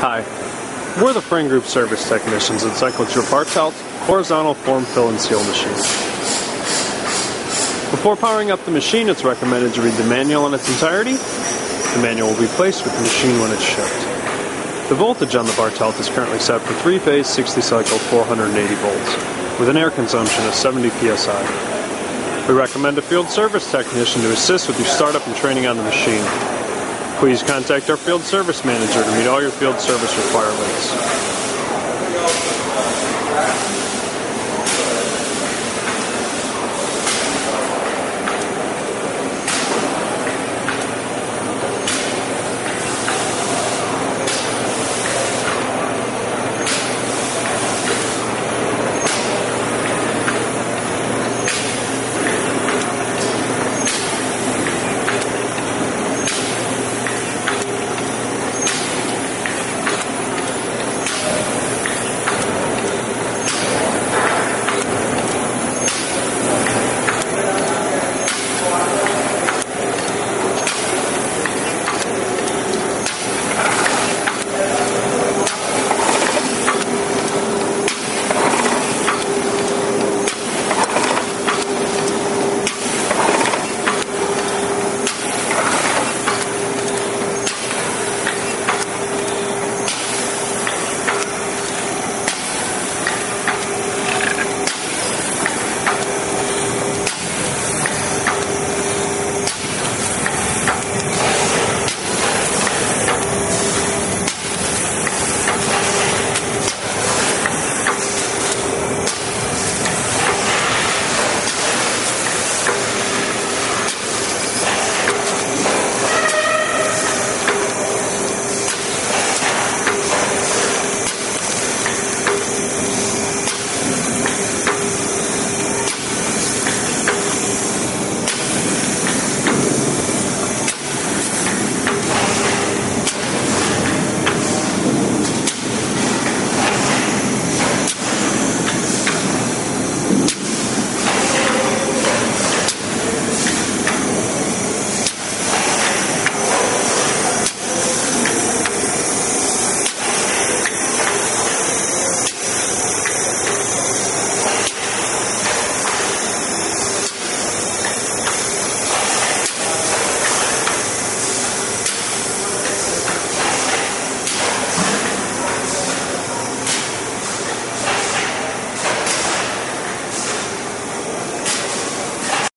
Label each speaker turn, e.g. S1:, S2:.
S1: Hi, we're the Frain Group service technicians that cycle your Bartelt horizontal form, fill, and seal machine. Before powering up the machine, it's recommended to read the manual in its entirety. The manual will be placed with the machine when it's shipped. The voltage on the Bartelt is currently set for 3-phase 60-cycle 480 volts, with an air consumption of 70 psi. We recommend a field service technician to assist with your startup and training on the machine. Please contact our field service manager to meet all your field service requirements.